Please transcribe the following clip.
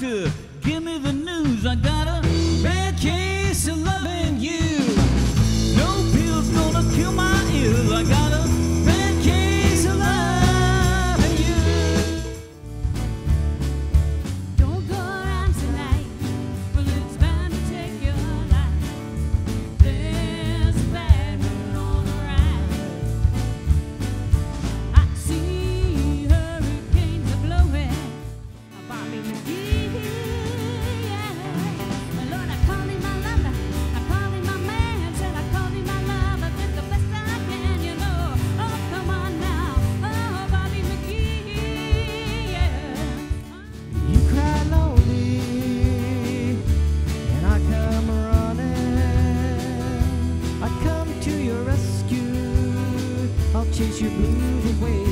doctor, give me the news. I got chase your blue away.